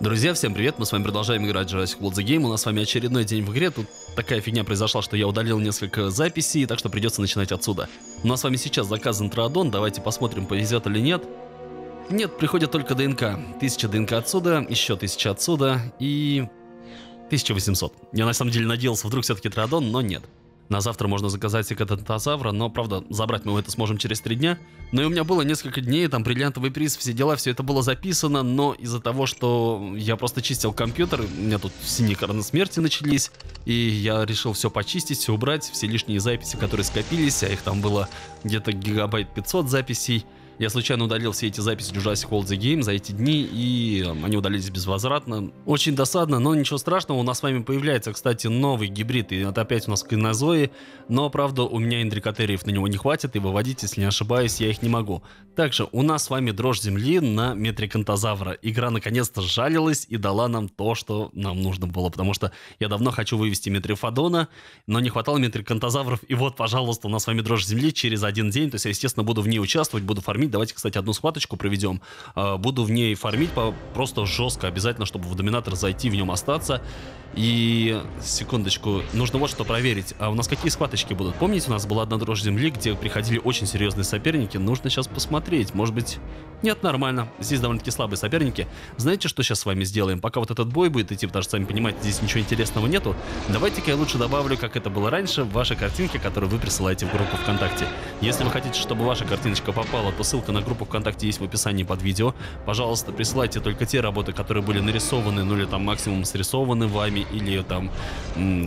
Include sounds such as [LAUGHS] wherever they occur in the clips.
Друзья, всем привет, мы с вами продолжаем играть Jurassic World The Game, у нас с вами очередной день в игре, тут такая фигня произошла, что я удалил несколько записей, так что придется начинать отсюда. У нас с вами сейчас заказан троодон, давайте посмотрим, повезет или нет. Нет, приходит только ДНК, 1000 ДНК отсюда, еще 1000 отсюда и 1800. Я на самом деле надеялся, вдруг все-таки троодон, но нет. На завтра можно заказать секатантозавра, но, правда, забрать мы это сможем через три дня. Но и у меня было несколько дней, там бриллиантовый приз, все дела, все это было записано, но из-за того, что я просто чистил компьютер, у меня тут синие короны смерти начались, и я решил все почистить, все убрать, все лишние записи, которые скопились, а их там было где-то гигабайт 500 записей. Я случайно удалил все эти записи Jurassic World The Game за эти дни, и эм, они удалились безвозвратно. Очень досадно, но ничего страшного. У нас с вами появляется, кстати, новый гибрид, и это опять у нас кайнозои. Но, правда, у меня индрикотериев на него не хватит, и выводить, если не ошибаюсь, я их не могу. Также у нас с вами дрожь земли на метрикантозавра. Игра наконец-то жалилась и дала нам то, что нам нужно было, потому что я давно хочу вывести метрифадона, но не хватало метрикантозавров, и вот, пожалуйста, у нас с вами дрожь земли через один день, то есть я, естественно, буду в ней участвовать, буду фармить, фармить. Давайте, кстати, одну схваточку проведем. А, буду в ней фармить просто жестко. Обязательно, чтобы в доминатор зайти, в нем остаться. И, секундочку, нужно вот что проверить. А у нас какие схваточки будут? Помните, у нас была одна дрожь земли, где приходили очень серьезные соперники? Нужно сейчас посмотреть. Может быть... Нет, нормально. Здесь довольно-таки слабые соперники. Знаете, что сейчас с вами сделаем? Пока вот этот бой будет идти, потому что, сами понимаете, здесь ничего интересного нету. Давайте-ка я лучше добавлю, как это было раньше, ваши картинки, которые вы присылаете в группу ВКонтакте. Если вы хотите, чтобы ваша картиночка попала, то ссылка на группу ВКонтакте есть в описании под видео. Пожалуйста, присылайте только те работы, которые были нарисованы, ну или там максимум срисованы вами, вами или там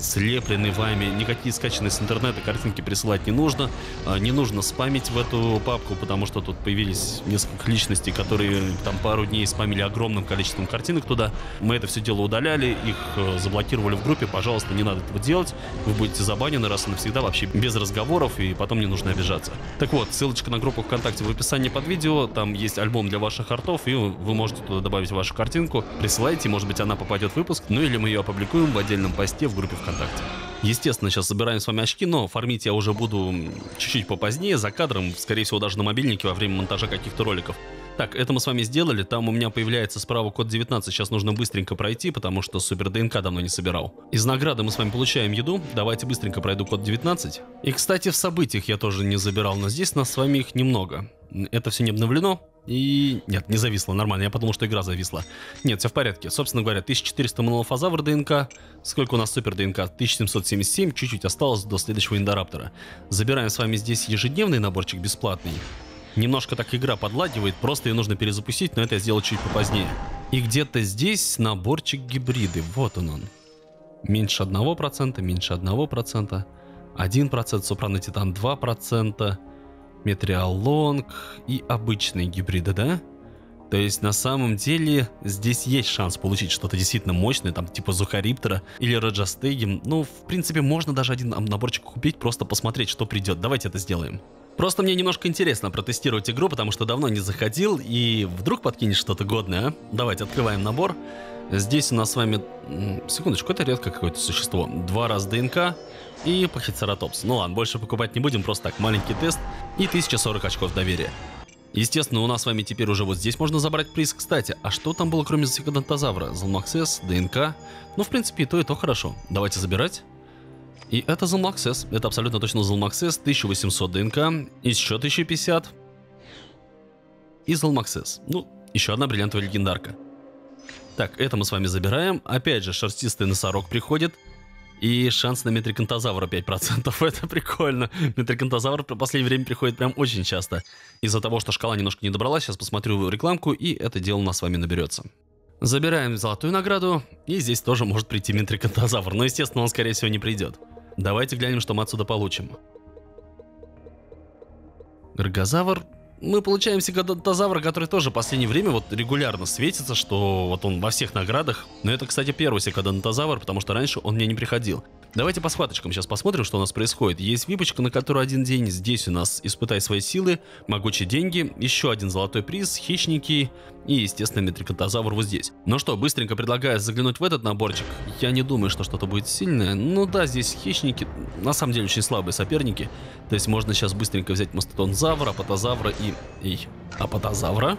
слеплены вами. Никакие скачанные с интернета картинки присылать не нужно. А, не нужно спамить в эту папку, потому что тут появились несколько личностей, которые там пару дней спамили огромным количеством картинок туда. Мы это все дело удаляли, их э, заблокировали в группе. Пожалуйста, не надо этого делать. Вы будете забанены раз и навсегда вообще без разговоров, и потом не нужно обижаться. Так вот, ссылочка на группу ВКонтакте в описании под видео. Там есть альбом для ваших артов, и вы можете туда добавить вашу картинку. Присылайте, может быть, она попадет в выпуск, ну или мы ее опубликуем в отдельном посте в группе ВКонтакте. Естественно, сейчас собираем с вами очки, но фармить я уже буду чуть-чуть попозднее, за кадром, скорее всего, даже на мобильнике во время монтажа каких-то роликов. Так, это мы с вами сделали, там у меня появляется справа код 19, сейчас нужно быстренько пройти, потому что супер ДНК давно не собирал. Из награды мы с вами получаем еду, давайте быстренько пройду код 19. И, кстати, в событиях я тоже не забирал, но здесь нас с вами их немного. Это все не обновлено, и... Нет, не зависло, нормально. Я подумал, что игра зависла. Нет, все в порядке. Собственно говоря, 1400 монолофазавр ДНК. Сколько у нас супер ДНК? 1777. Чуть-чуть осталось до следующего индораптора. Забираем с вами здесь ежедневный наборчик бесплатный. Немножко так игра подладивает, просто ее нужно перезапустить, но это я сделаю чуть попозднее. И где-то здесь наборчик гибриды. Вот он он. Меньше 1%, меньше 1%. 1%, сопрано-титан 2% метриалонг и обычные гибриды, да? То есть на самом деле здесь есть шанс получить что-то действительно мощное, там типа Зухариптора или Раджастеги. Ну, в принципе, можно даже один наборчик купить, просто посмотреть, что придет. Давайте это сделаем. Просто мне немножко интересно протестировать игру, потому что давно не заходил, и вдруг подкинешь что-то годное, а? Давайте открываем набор. Здесь у нас с вами... Секундочку, это редко какое-то существо. Два раза ДНК и Пахицератопс. Ну ладно, больше покупать не будем, просто так, маленький тест и 1040 очков доверия. Естественно, у нас с вами теперь уже вот здесь можно забрать приз. Кстати, а что там было кроме Секадонтозавра? Залмаксес, ДНК? Ну, в принципе, и то, и то хорошо. Давайте забирать. И это Залмаксес. Это абсолютно точно Залмаксес. 1800 ДНК. Еще 1050. И Залмаксес. Ну, еще одна бриллиантовая легендарка. Так, это мы с вами забираем. Опять же, шерстистый носорог приходит. И шанс на метрикантозавра 5%. [LAUGHS] Это прикольно. Метрикантозавр в последнее время приходит прям очень часто. Из-за того, что шкала немножко не добралась, сейчас посмотрю рекламку, и это дело у нас с вами наберется. Забираем золотую награду, и здесь тоже может прийти метрикантозавр. Но, естественно, он, скорее всего, не придет. Давайте глянем, что мы отсюда получим. Гаргозавр мы получаем секадонтозавра, который тоже в последнее время вот регулярно светится, что вот он во всех наградах. Но это, кстати, первый секадонтозавр, потому что раньше он мне не приходил. Давайте по схваточкам сейчас посмотрим, что у нас происходит. Есть випочка, на которую один день. Здесь у нас испытай свои силы, могучие деньги, еще один золотой приз, хищники и, естественно, метрикантозавр вот здесь. Ну что, быстренько предлагаю заглянуть в этот наборчик. Я не думаю, что что-то будет сильное. Ну да, здесь хищники, на самом деле, очень слабые соперники. То есть можно сейчас быстренько взять мастодонзавра, апатозавра и... и... апатозавра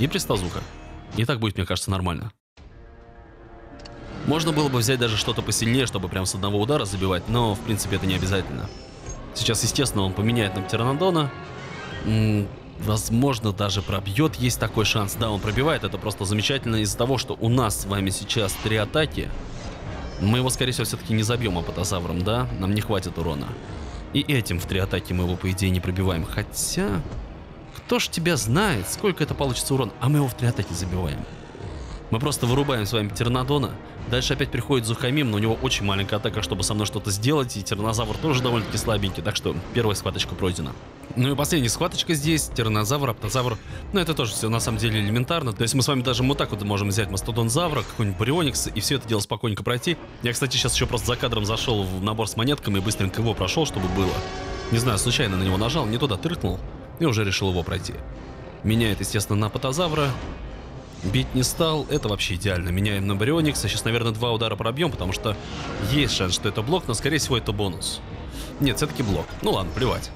и пристазуха. И так будет, мне кажется, нормально. Можно было бы взять даже что-то посильнее, чтобы прям с одного удара забивать, но в принципе это не обязательно. Сейчас, естественно, он поменяет на Птеранодона. Возможно, даже пробьет, есть такой шанс. Да, он пробивает, это просто замечательно из-за того, что у нас с вами сейчас три атаки. Мы его, скорее всего, все-таки не забьем апатозавром, да? Нам не хватит урона. И этим в три атаки мы его, по идее, не пробиваем. Хотя, кто ж тебя знает, сколько это получится урон. А мы его в три атаки забиваем. Мы просто вырубаем с вами Тернадона. Дальше опять приходит Зухамим, но у него очень маленькая атака, чтобы со мной что-то сделать. И Тернозавр тоже довольно-таки слабенький, так что первая схваточка пройдена. Ну и последняя схваточка здесь, Тернозавр, Аптозавр. Ну это тоже все на самом деле элементарно. То есть мы с вами даже вот так вот можем взять Мастодонзавра, какой-нибудь Барионикс и все это дело спокойненько пройти. Я, кстати, сейчас еще просто за кадром зашел в набор с монетками и быстренько его прошел, чтобы было. Не знаю, случайно на него нажал, не туда тыркнул и уже решил его пройти. Меняет, естественно, на Патозавра. Бить не стал, это вообще идеально. Меняем на Барионикса. Сейчас, наверное, два удара пробьем, потому что есть шанс, что это блок, но, скорее всего, это бонус. Нет, все-таки блок. Ну ладно, плевать.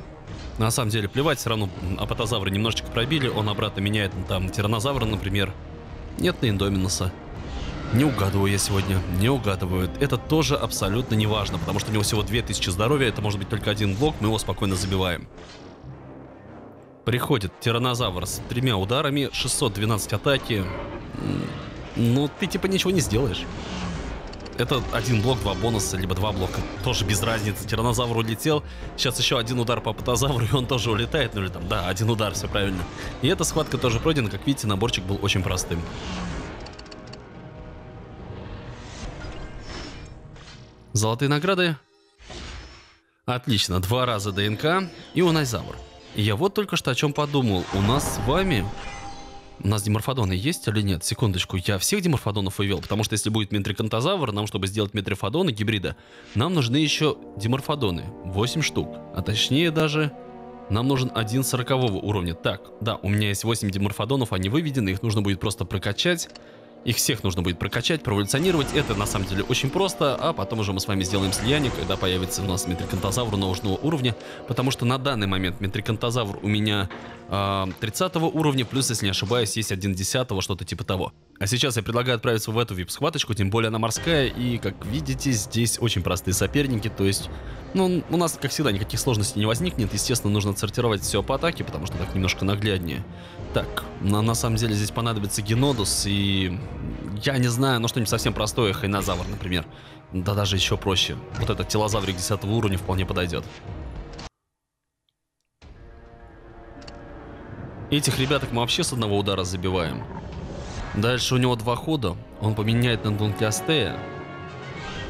На самом деле, плевать, все равно апатозавры немножечко пробили. Он обратно меняет там тиранозавра, например. Нет на Индоминуса. Не угадываю я сегодня, не угадываю. Это тоже абсолютно не важно, потому что у него всего 2000 здоровья, это может быть только один блок, мы его спокойно забиваем. Приходит тиранозавр с тремя ударами, 612 атаки. Ну, ты типа ничего не сделаешь. Это один блок, два бонуса, либо два блока. Тоже без разницы. Тиранозавр улетел. Сейчас еще один удар по патозавру, и он тоже улетает. Ну или там, да, один удар, все правильно. И эта схватка тоже пройдена. Как видите, наборчик был очень простым. Золотые награды. Отлично, два раза ДНК и Унайзавр. Я вот только что о чем подумал. У нас с вами... У нас диморфодоны есть или нет? Секундочку, я всех диморфодонов вывел, потому что если будет метрикантозавр, нам, чтобы сделать метрифодоны гибрида, нам нужны еще диморфодоны. 8 штук. А точнее даже... Нам нужен один 40 уровня. Так, да, у меня есть 8 диморфодонов, они выведены, их нужно будет просто прокачать. Их всех нужно будет прокачать, проволюционировать. Это на самом деле очень просто, а потом уже мы с вами сделаем слияние, когда появится у нас метрикантозавр нужного уровня. Потому что на данный момент метрикантозавр у меня э, 30 уровня, плюс, если не ошибаюсь, есть один 10 что-то типа того. А сейчас я предлагаю отправиться в эту вип-схваточку, тем более она морская, и, как видите, здесь очень простые соперники, то есть, ну, у нас, как всегда, никаких сложностей не возникнет, естественно, нужно отсортировать все по атаке, потому что так немножко нагляднее. Так, на, на самом деле здесь понадобится Генодус и... Я не знаю, ну что-нибудь совсем простое, Хайнозавр, например. Да даже еще проще. Вот этот телозаврик 10 уровня вполне подойдет. Этих ребяток мы вообще с одного удара забиваем. Дальше у него два хода. Он поменяет на Дунклиастея.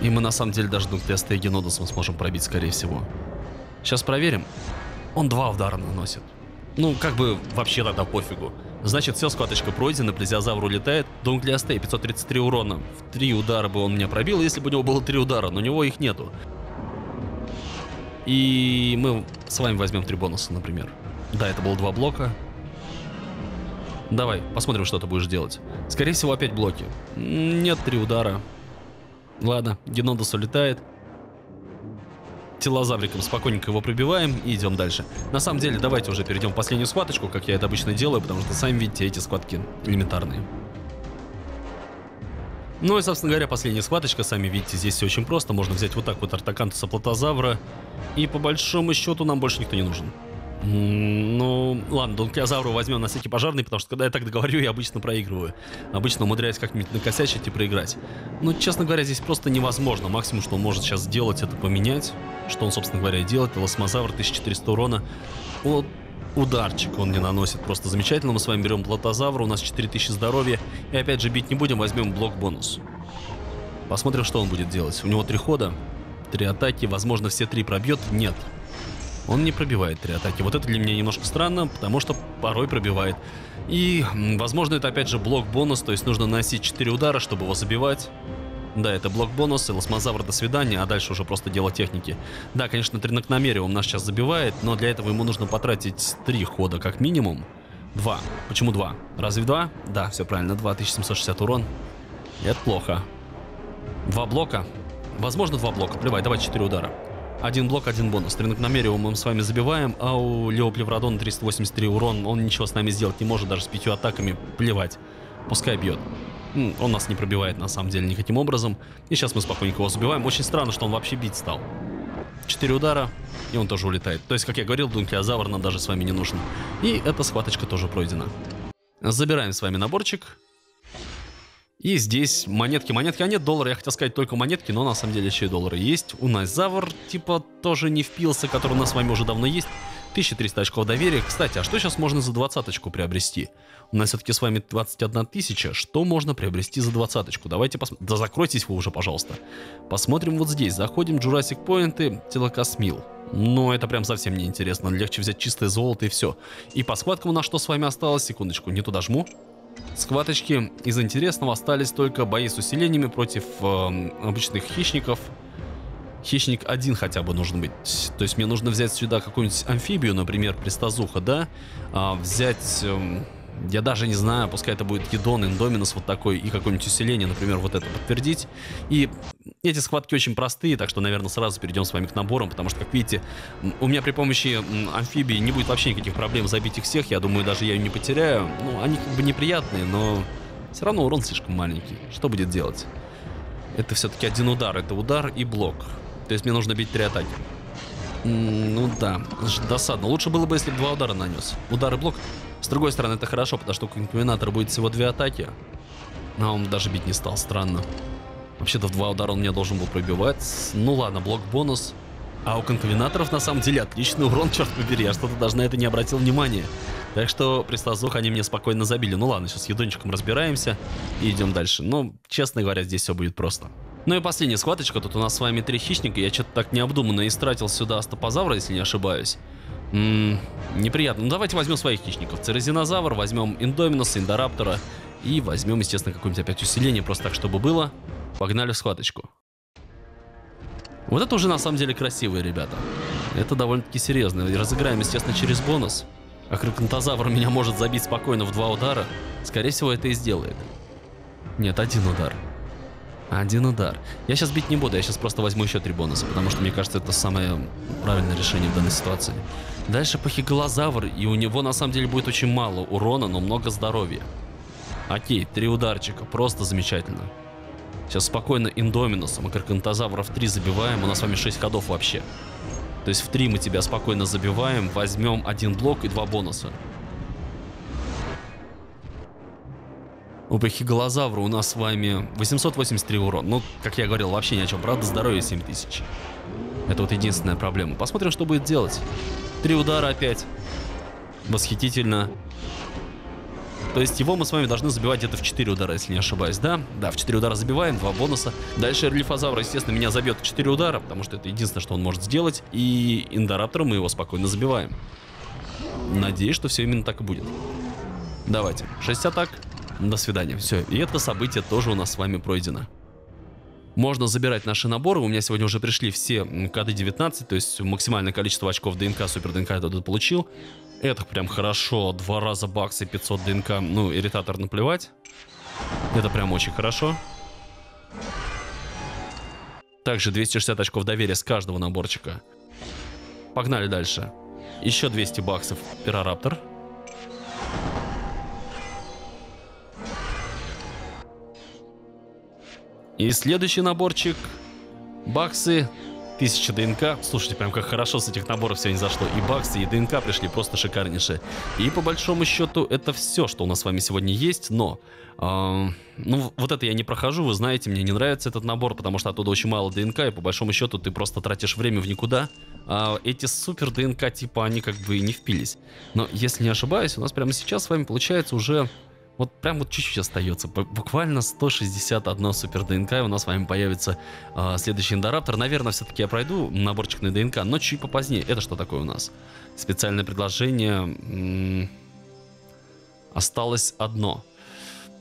И мы на самом деле даже Дунклиастея Генодусом сможем пробить, скорее всего. Сейчас проверим. Он два удара наносит. Ну, как бы вообще тогда пофигу. Значит, все, схваточка пройдена, плезиозавр улетает. Дунклиастей, 533 урона. В три удара бы он меня пробил, если бы у него было три удара, но у него их нету. И мы с вами возьмем три бонуса, например. Да, это было два блока. Давай, посмотрим, что ты будешь делать. Скорее всего, опять блоки. Нет, три удара. Ладно, Генодос улетает телозавриком спокойненько его пробиваем и идем дальше. На самом деле, давайте уже перейдем в последнюю схваточку, как я это обычно делаю, потому что, сами видите, эти схватки элементарные. Ну и, собственно говоря, последняя схваточка, сами видите, здесь все очень просто. Можно взять вот так вот артакантуса платозавра, и по большому счету нам больше никто не нужен. Ну, ладно, Донкиозавру возьмем на всякий пожарный, потому что когда я так договорю, я обычно проигрываю. Обычно умудряюсь как-нибудь накосячить и проиграть. Но, честно говоря, здесь просто невозможно. Максимум, что он может сейчас сделать, это поменять. Что он, собственно говоря, и делает. Лосмозавр, 1400 урона. Вот ударчик он не наносит. Просто замечательно. Мы с вами берем платозавра, у нас 4000 здоровья. И опять же бить не будем, возьмем блок бонус. Посмотрим, что он будет делать. У него три хода, три атаки. Возможно, все три пробьет. Нет он не пробивает три атаки. Вот это для меня немножко странно, потому что порой пробивает. И, возможно, это опять же блок-бонус, то есть нужно наносить 4 удара, чтобы его забивать. Да, это блок-бонус, и Лосмозавр до свидания, а дальше уже просто дело техники. Да, конечно, Тринокномериум нас сейчас забивает, но для этого ему нужно потратить 3 хода как минимум. Два. Почему два? Разве два? Да, все правильно, 2760 урон. Это плохо. Два блока? Возможно, два блока. Плевать, давай 4 удара. Один блок, один бонус. Тренок намерева мы с вами забиваем, а у Лео Плеврадона 383 урон. Он ничего с нами сделать не может, даже с пятью атаками. Плевать. Пускай бьет. Он нас не пробивает на самом деле никаким образом. И сейчас мы спокойненько его забиваем. Очень странно, что он вообще бить стал. Четыре удара, и он тоже улетает. То есть, как я говорил, Дункиозавр нам даже с вами не нужен. И эта схваточка тоже пройдена. Забираем с вами наборчик. И здесь монетки, монетки, а нет доллара, я хотел сказать только монетки, но на самом деле еще и доллары есть. У нас Завр, типа, тоже не впился, который у нас с вами уже давно есть. 1300 очков доверия. Кстати, а что сейчас можно за двадцаточку приобрести? У нас все-таки с вами 21 тысяча. Что можно приобрести за двадцаточку? Давайте посмотрим. Да закройтесь вы уже, пожалуйста. Посмотрим вот здесь. Заходим в Jurassic Point и Телекосмил. Но это прям совсем не интересно. Легче взять чистое золото и все. И по схваткам у нас что с вами осталось? Секундочку, не туда жму. Схваточки из интересного остались только бои с усилениями против э, обычных хищников. Хищник один хотя бы нужен быть. То есть мне нужно взять сюда какую-нибудь амфибию, например, пристазуха, да? А, взять... Э, я даже не знаю, пускай это будет Едон, Индоминус вот такой и какое-нибудь усиление, например, вот это подтвердить. И эти схватки очень простые, так что, наверное, сразу перейдем с вами к наборам, потому что, как видите, у меня при помощи амфибии не будет вообще никаких проблем забить их всех. Я думаю, даже я ее не потеряю. Ну, они как бы неприятные, но все равно урон слишком маленький. Что будет делать? Это все-таки один удар. Это удар и блок. То есть мне нужно бить три атаки. Ну да, досадно. Лучше было бы, если бы два удара нанес. Удар и блок. С другой стороны, это хорошо, потому что у конквинатора будет всего две атаки. А он даже бить не стал, странно. Вообще-то в два удара он меня должен был пробивать. Ну ладно, блок-бонус. А у конквинаторов на самом деле отличный урон, [LAUGHS] черт побери. Я что-то даже на это не обратил внимания. Так что при слазух они мне спокойно забили. Ну ладно, сейчас с едончиком разбираемся и идем дальше. Но, честно говоря, здесь все будет просто. Ну и последняя схваточка. Тут у нас с вами три хищника. Я что-то так необдуманно истратил сюда стопозавра, если не ошибаюсь. Ммм, неприятно. Ну давайте возьмем своих хищников. Церезинозавр, возьмем Индоминуса, Индораптора. И возьмем, естественно, какое-нибудь опять усиление, просто так, чтобы было. Погнали в схваточку. Вот это уже на самом деле красивые ребята. Это довольно-таки серьезно. Разыграем, естественно, через бонус. А Кракантозавр меня может забить спокойно в два удара. Скорее всего, это и сделает. Нет, один удар. Один удар. Я сейчас бить не буду, я сейчас просто возьму еще три бонуса, потому что мне кажется, это самое правильное решение в данной ситуации. Дальше пахиголозавр, и у него на самом деле будет очень мало урона, но много здоровья. Окей, три ударчика, просто замечательно. Сейчас спокойно индоминусом и каркантозавров 3 забиваем, у нас с вами 6 ходов вообще. То есть в 3 мы тебя спокойно забиваем, возьмем один блок и два бонуса. У Пахиголозавра у нас с вами 883 урон. Ну, как я говорил, вообще ни о чем. Правда, здоровье 7000. Это вот единственная проблема. Посмотрим, что будет делать. Три удара опять. Восхитительно. То есть его мы с вами должны забивать где-то в 4 удара, если не ошибаюсь, да? Да, в 4 удара забиваем, два бонуса. Дальше Эрлифозавр, естественно, меня забьет в 4 удара, потому что это единственное, что он может сделать. И Индораптором мы его спокойно забиваем. Надеюсь, что все именно так и будет. Давайте. 6 атак. До свидания. Все. И это событие тоже у нас с вами пройдено. Можно забирать наши наборы. У меня сегодня уже пришли все коды 19, то есть максимальное количество очков ДНК, супер ДНК я тут получил. Это прям хорошо. Два раза баксы, 500 ДНК. Ну, ирритатор наплевать. Это прям очень хорошо. Также 260 очков доверия с каждого наборчика. Погнали дальше. Еще 200 баксов Пирораптор. И следующий наборчик. Баксы. 1000 ДНК. Слушайте, прям как хорошо с этих наборов сегодня зашло. И баксы, и ДНК пришли просто шикарнейшие. И по большому счету это все, что у нас с вами сегодня есть. Но, э, ну вот это я не прохожу, вы знаете, мне не нравится этот набор, потому что оттуда очень мало ДНК, и по большому счету ты просто тратишь время в никуда. А эти супер ДНК типа, они как бы и не впились. Но если не ошибаюсь, у нас прямо сейчас с вами получается уже вот прям вот чуть-чуть остается. Буквально 161 супер ДНК, и у нас с вами появится э, следующий эндораптор. Наверное, все-таки я пройду наборчик на ДНК, но чуть попозднее. Это что такое у нас? Специальное предложение. М -м осталось одно.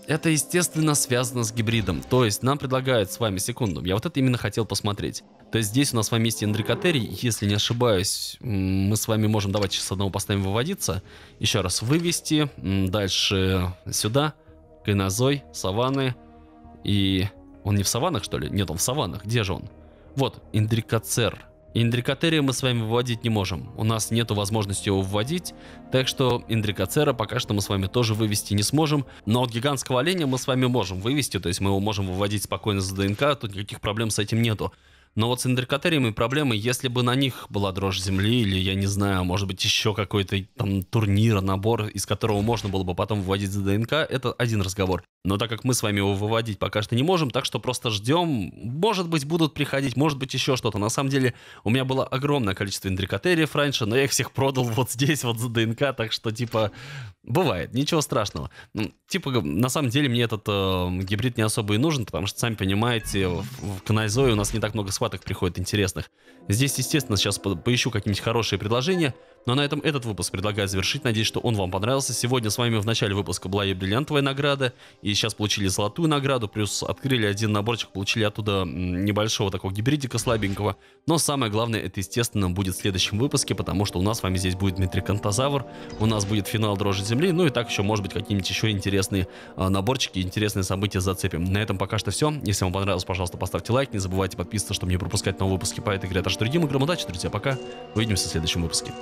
Это, естественно, связано с гибридом. То есть нам предлагают с вами, секунду, я вот это именно хотел посмотреть. То есть здесь у нас с вами есть эндрикотерий, если не ошибаюсь, мы с вами можем, давайте сейчас одного поставим выводиться. Еще раз вывести, дальше сюда, кайнозой, саванны. И он не в саваннах, что ли? Нет, он в саваннах. Где же он? Вот, индрикоцер. Индрикотерия мы с вами выводить не можем. У нас нету возможности его вводить, так что Индрикоцера пока что мы с вами тоже вывести не сможем. Но от гигантского оленя мы с вами можем вывести, то есть мы его можем выводить спокойно за ДНК, тут никаких проблем с этим нету. Но вот с индрикотериями проблемы, если бы на них была дрожь земли, или, я не знаю, может быть, еще какой-то там турнир, набор, из которого можно было бы потом выводить за ДНК, это один разговор. Но так как мы с вами его выводить пока что не можем, так что просто ждем. Может быть, будут приходить, может быть, еще что-то. На самом деле, у меня было огромное количество индрикотериев раньше, но я их всех продал вот здесь, вот за ДНК, так что, типа, бывает, ничего страшного. Ну, типа, на самом деле, мне этот э, гибрид не особо и нужен, потому что, сами понимаете, в, в Канайзое у нас не так много схваток приходит интересных. Здесь, естественно, сейчас по поищу какие-нибудь хорошие предложения, а на этом этот выпуск предлагаю завершить. Надеюсь, что он вам понравился. Сегодня с вами в начале выпуска была и бриллиантовая награда, и сейчас получили золотую награду, плюс открыли один наборчик, получили оттуда небольшого такого гибридика слабенького. Но самое главное, это, естественно, будет в следующем выпуске, потому что у нас с вами здесь будет Дмитрий Кантазавр, у нас будет финал Дрожи Земли, ну и так еще, может быть, какие-нибудь еще интересные а, наборчики, интересные события зацепим. На этом пока что все. Если вам понравилось, пожалуйста, поставьте лайк, не забывайте подписываться, чтобы не пропускать новые выпуски по этой игре, а также другим играм. Удачи, друзья, пока. Увидимся в следующем выпуске.